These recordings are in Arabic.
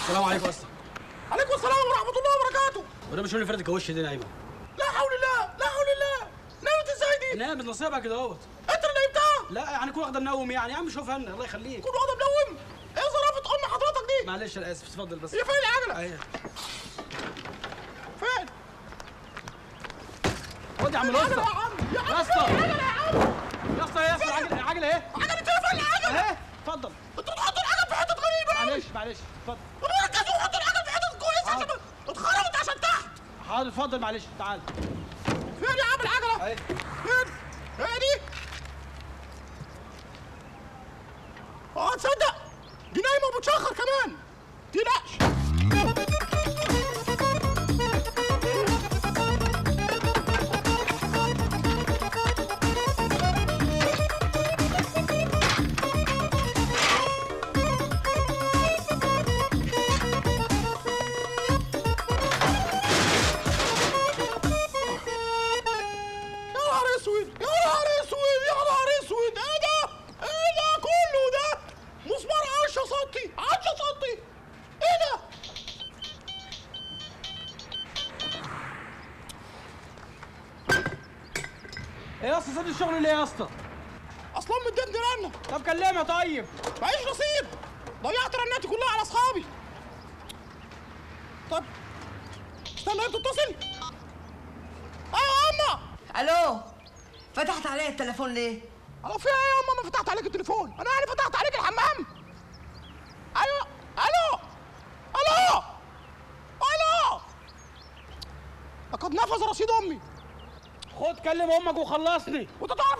السلام عليكم يا اسطى عليكم السلام ورحمه الله وبركاته وده مش هو اللي فردك الوش دي نايمة. لا حول الله لا حول الله. نامت إزاي دي نامت نصيبها كده اهوت. انت اللي نايمتها لا يعني كل واحدة منوم يعني. يا عم شوفها لنا الله يخليك. كل واحدة منوم. إيه ظرافة أم حضرتك دي؟ معلش أنا آسف. اتفضل بس. هي فين العجلة؟ اهي فين؟ خد يا عم العجلة الاسطى يا عم. يا اسطى. العجلة يا عم؟ يا اسطى يا اسطى العجله العجلة اهي. عجله إيه فين؟ العجلة؟ أهي. اتفضل. أنتوا بتحطوا العجل في حتت غريبة معلش معلش. اتفضل ركزوا وحطوا العجل في حتت كويسه حاضر. عشان اتخربت عشان تحت حاضر اتفضل معلش تعال. فين يا عم العجلة؟ اهي إيه يا اسطى سيب الشغل ليه يا اسطى أصلا مدين رنه طب كلمها طيب. معيش نصيب. ضيعت رناتي كلها على أصحابي. طب استنى هي بتتصل أيوه يا اما ألو فتحت عليا التليفون ليه؟ هو في إيه يا اما ما فتحت عليك التليفون. أنا يعني فتحت عليك الحمام. أيوه ألو ألو ألو. لقد نفذ رصيد أمي. خد كلم أمك وخلصني. وانت تعرف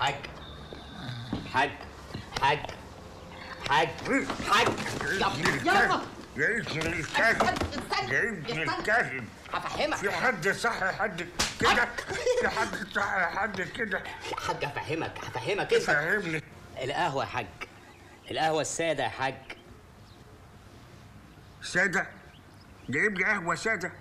حاج. حاج. حاج. حاج. حاج. يلا. يا ابن الكاهن يا ابن الكاهن هفهمك. في حد صح حد كده؟ في حد صح حد كده؟ يا حاج هفهمك. هفهمك. انت. فهمني. القهوة يا حاج. القهوة السادة يا حاج. سادة؟ جايب لي قهوة سادة.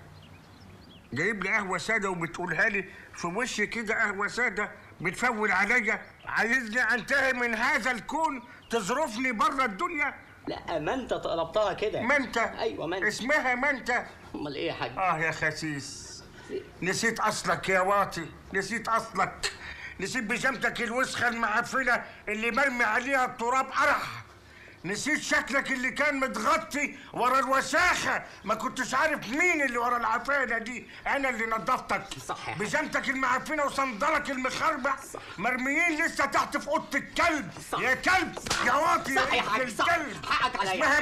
جايب لي قهوة سادة وبتقولها لي في وشي كده قهوة سادة. بتفول عليا عايزني انتهي من هذا الكون تظرفني بره الدنيا؟ لا ما انت طلبتها كده. ما انت؟ أيوه ما انت. اسمها ما انت؟ أمال إيه يا حاج؟ آه يا خسيس. نسيت أصلك يا واطي نسيت أصلك. نسيت بيجامتك الوسخة المعفنة اللي مرمي عليها التراب قرح نسيت شكلك اللي كان متغطي ورا الوساخة ما كنتش عارف مين اللي ورا العفانة دي أنا اللي نظفتك صح يا. بيجامتك المعفنة وصندلك المخربع مرميين لسه تحت في أوضة الكلب صح. يا كلب يا واطي صح يا ابن حاج، صح. الكلب حقك عليا. اسمها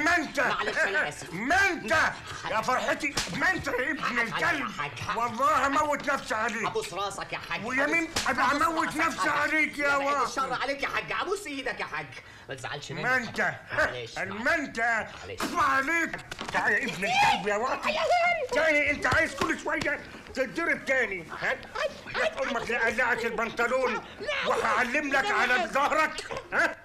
أنا آسف. منته يا فرحتي منته يا ابن يا الكلب. والله هموت نفسي عليك أبوس راسك يا حاج ويمين أبوس- أبوس هموت راسك نفسي. عليك يا واطي. الشر عليك يا حاج أبوس إيدك يا حاج ما تزعلش مني منته معلش معلش. اطلع عليك. تعالى يا ابن الكلب يا واطي تاني أنت عايز كل شوية تتضرب تاني هات هات أمك لقلعك البنطلون وهعلم لك على ظهرك ها؟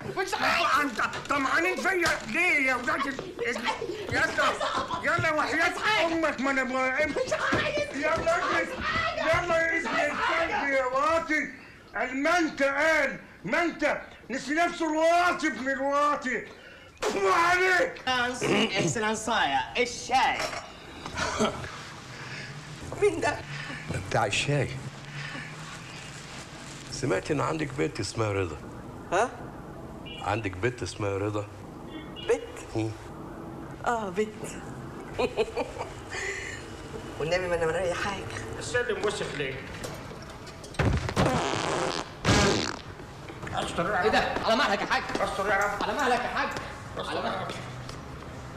انت طمعانين فيا. ليه يا ولاد ال- يا اسطى أمك ما أنا يلا اجلس يلا اجلس الكلب يا واطي. المنت قال منت نسي نفسه الواطي ابن الواطي. فو عليك. اكسلانسايا الشاي مين ده؟ بتاع الشاي سمعت إن عندك بنت اسمها رضا. ها؟ عندك بنت اسمها رضا؟ بت؟ آه بت والنبي ما أنا مريحاك السلم وسخ ليه؟ أستر إيه ده؟ على مهلك يا حاج. أستر على مهلك يا حاج.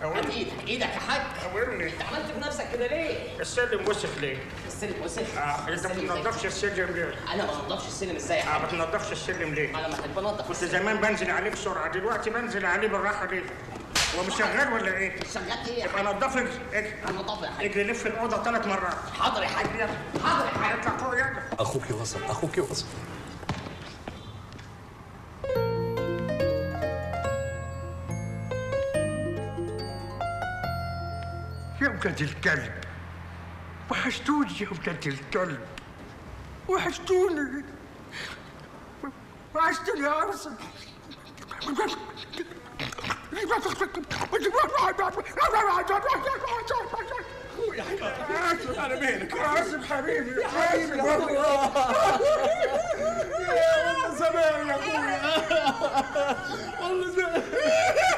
هات إيدك إيدك يا حاج قومني انت عملت في نفسك كده ليه؟ السلم وسخ ليه؟ السلم وسخ آه انت ما؟ بتنضفش السلم ليه؟ أنا ما بنضفش السلم إزاي يا آه حاج؟ ما بتنضفش السلم ليه؟ على مهلك بنضف كنت زمان بنزل عليه بسرعة دلوقتي بنزل عليه بالراحه ليه؟ هو مش شغال ولا إيه؟ شغال إيه يبقى؟ نضفك اجري أنا نضف يا حاج اجري لف الاوضه ثلاث مرات حاضر يا حاج حاضر يا حاج اطلع فوق يلا أخوك وصل أخوك وصل ولاد الكلب وحشتوني يا ولاد الكلب وحشتوني. وحشتوني يا عاصم حبيبي يا يا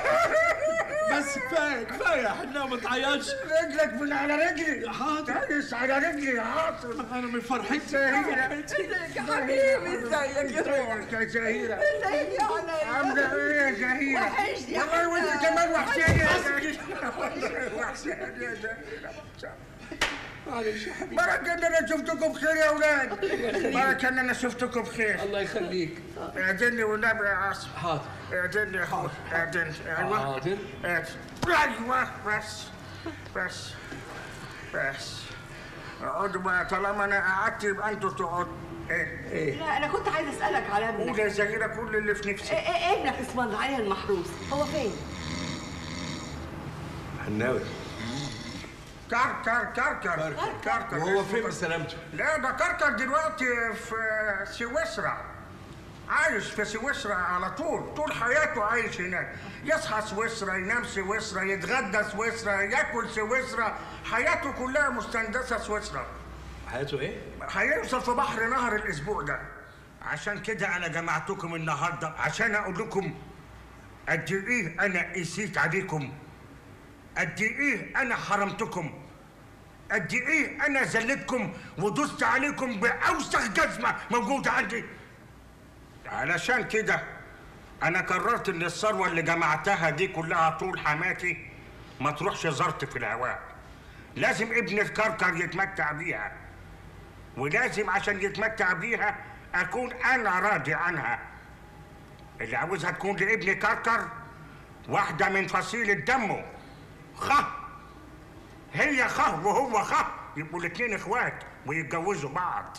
كفاية حنا ما تعيطش رجلك من على رجلي. حاضر. تعيش على رجلي؟ يا عاصم أنا من فرحتي. زهيرة يا حبيبي ازيك يا روح يا زهيرة ازيك يا عليا عاملة إيه يا زهيرة؟ وحشني يا والله وانت حبيبي. كمان وحشاني. يا زهيرة وحشاني. يا زهيرة معلش يا حبيبي. بركة ان أنا شفتكم بخير يا أولاد. بركة ان أنا شفتكم بخير. الله يخليك. اعدلني والنبي يا عاصم. حاضر اعدلني يا أخوي. اعدلني. أيوه. حاضر. اعدل. أيوه. بس. بس. بس. اقعدوا بقى طالما أنا قعدت يبقى أنتوا تقعدوا. إيه. إيه. لا أنا كنت عايز أسألك على قول ابنك يا زهيرة كل اللي في إيه- نفسي إيه ابنك اسمه علي المحروس. هو فين؟ حناوي. كر كر كر كر كر كر وهو فين بسلامته؟ لا ده كركر دلوقتي في سويسرا. عايش في سويسرا على طول طول حياته عايش هناك. يصحى سويسرا ينام سويسرا يتغدى سويسرا ياكل سويسرا. حياته كلها مستندسة سويسرا. حياته إيه؟ هيوصل في بحر نهر الأسبوع ده. عشان كده أنا جمعتكم النهارده عشان أقول لكم قد إيه أنا قسيت عليكم. قد إيه أنا حرمتكم. قد إيه أنا ذلتكم ودست عليكم بأوسخ جزمة موجودة عندي. علشان كده أنا قررت إن الثروة اللي جمعتها دي كلها طول حماتي ما تروحش زرت في الهواء. لازم ابن الكركر يتمتع بيها. ولازم عشان يتمتع بيها أكون أنا راضي عنها. اللي عاوزها تكون لابن كركر واحدة من فصيله دمه خ. هي خ وهو خ. يبقوا الاتنين إخوات ويتجوزوا بعض.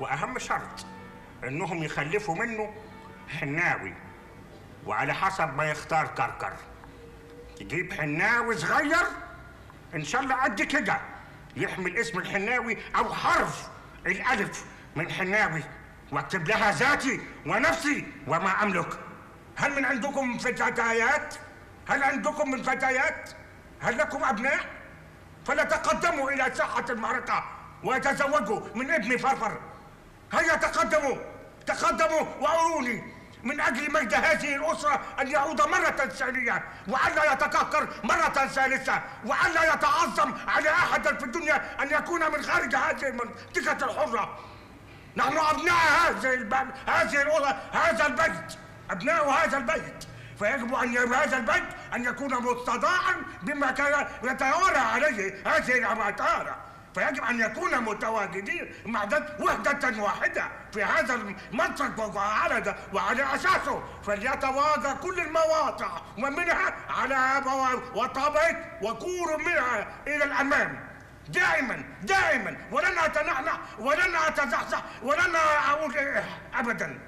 وأهم شرط إنهم يخلفوا منه حناوي. وعلى حسب ما يختار كركر. يجيب حناوي صغير إن شاء الله قد كده يحمل اسم الحناوي أو حرف الألف من حناوي. واكتب لها ذاتي ونفسي وما أملك. هل من عندكم فتيات هل عندكم من فتيات؟ هل لكم أبناء؟ فليتقدموا إلى ساحة المعركة ويتزوجوا من ابن فرفر. هيا تقدموا تقدموا واروني من أجل مجد هذه الأسرة أن يعود مرة ثانية والا يتكهكر مرة ثالثة والا يتعظم على أحد في الدنيا أن يكون من خارج هذه المنطقة الحرة. نحن أبناء هذه البلد هذه الأسرة هذا البيت أبناء هذا البيت فيجب أن ي- هذا البيت أن يكون مستضاعا بما كان يتوارى عليه هذه الأماتار. فيجب أن يكون متواجدين مع ذات وحدة واحدة في هذا المنطق وعلى وعلى أساسه. فليتواجد كل المواقع ومنها على وطابق وكور منها إلى الأمام. دائما دائما ولن اتنحنح ولن أتزحزح ولن أقول إيه ابدا.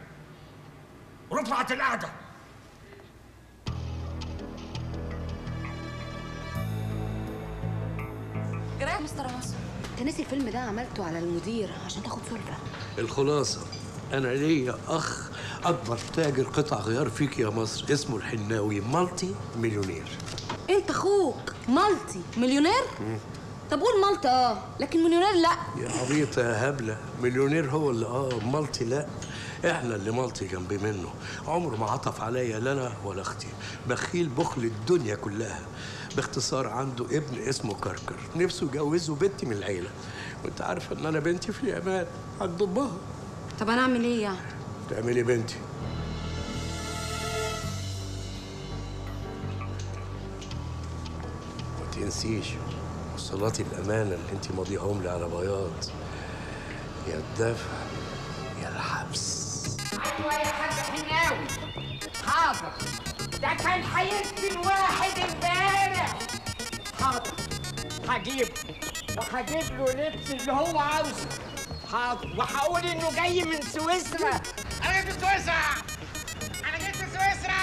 رفعت القعده فاكراه مستر عاصم انت ناسي الفيلم ده عملته على المدير عشان تاخد سلفه الخلاصة أنا ليا أخ أكبر تاجر قطع غيار فيك يا مصر اسمه الحناوي مالتي مليونير. انت أخوك multi مليونير؟ طب قول multi آه لكن مليونير لا. يا عبيطة يا هبلة مليونير هو اللي آه multi لا. إحنا اللي multi جنب منه. عمره ما عطف عليا لا أنا ولا أختي. بخيل بخل الدنيا كلها. باختصار عنده ابن اسمه كركر. نفسه يجوزه بنتي من العيلة. وانت عارفة ان أنا بنتي في الامان. عند امها. طب أنا اعمل إيه يعني؟ تعملي بنتي. ما تنسيش وصلاتي الأمانة اللي انت ماضيهم لي على بياض. يا الدفع يا الحبس. أيوه يا حاج حناوي حاضر. ده كان هيقتل واحد امبارح حاضر هجيبه وهجيب له لبس اللي هو عاوزه. حاضر. وهقول إنه جاي من سويسرا. أنا جيت سويسرا. أنا جيت سويسرا.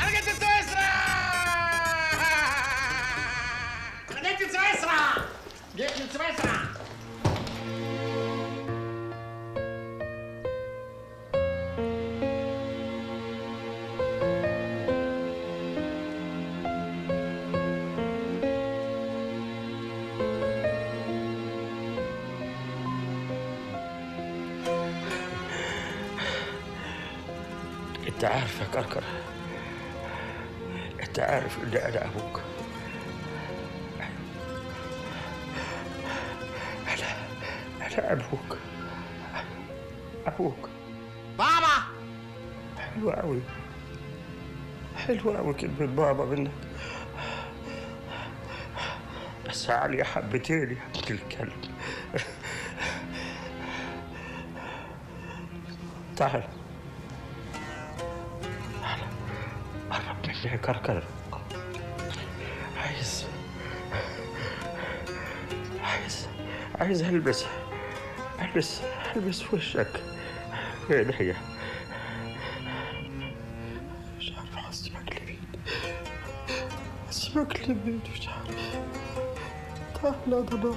أنا جيت سويسرا. أنا جيت سويسرا. جيت من سويسرا. أنت عارف يا كركر. أنت عارف ان أنا أبوك. أنا أنا أبوك. أبوك. بابا! حلو قوي حلو قوي كلمة بابا منك. بس علي حبتين يا بنت الكلب. تعال. قرب مني يا كركر. عايز. عايز. عايز ألبس. ألبس. ألبس في وشك عينيا مش عارف اسيبك لمين اسيبك لمين مش عارف تعال يا ضنا